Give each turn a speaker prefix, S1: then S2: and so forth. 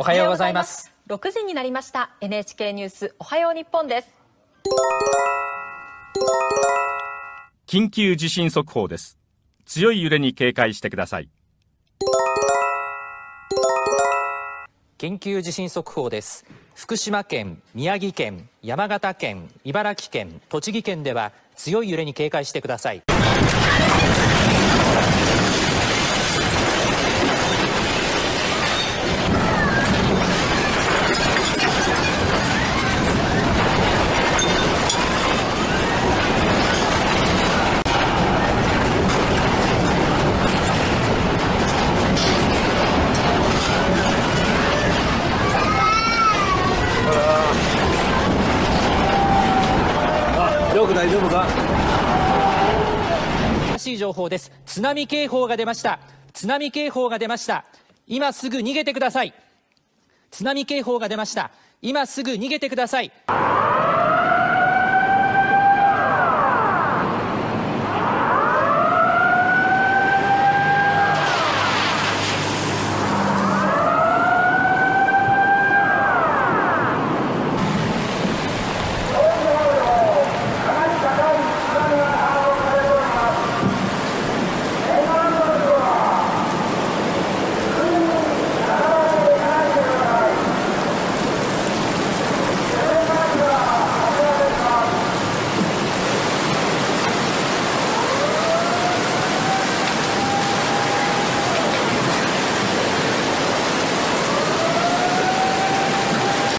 S1: おはようございます。
S2: 6時になりました。NHK ニュースおはよう日本です。
S3: 緊急地震速報です。強い揺れに警戒してください。
S1: 緊急地震速報です。福島県宮城県山形県茨城県栃木県では強い揺れに警戒してください
S4: よく大丈夫か？
S1: 新しい情報です。津波警報が出ました。津波警報が出ました。今すぐ逃げてください。津波警報が出ました。今すぐ逃げてください。